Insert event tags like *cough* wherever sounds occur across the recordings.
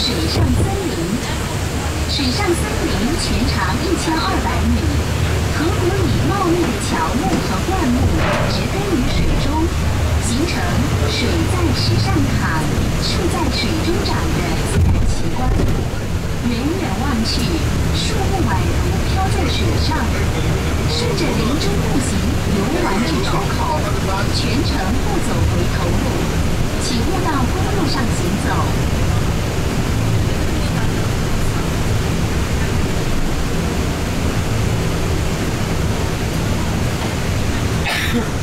水上森林。水上森林 Yeah. *laughs*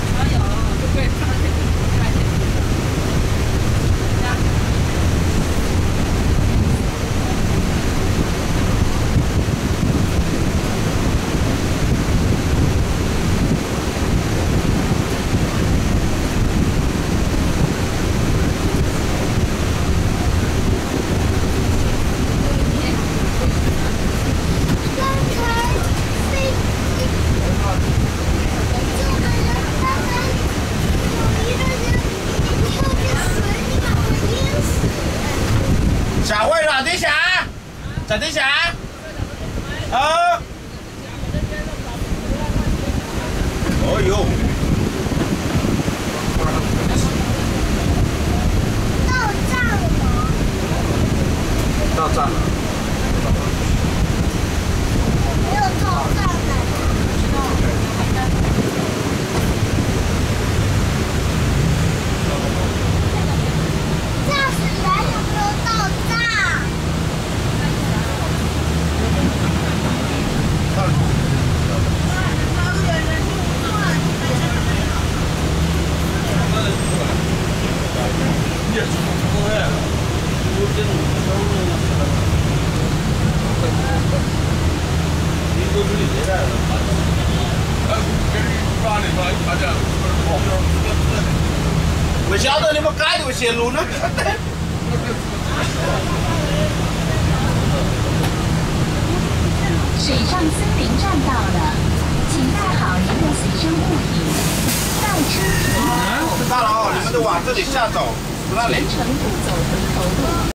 小慧啦，等下，再等下。啊！哦呦，到站了，到站了。没有到站呢。驾驶员有没有到站？不晓得你们改这个线路呢？*laughs* 水上森林站到了，请带好您的随身物品。到车停靠后，到了哦，你们都往这里下走，全程不走回头路。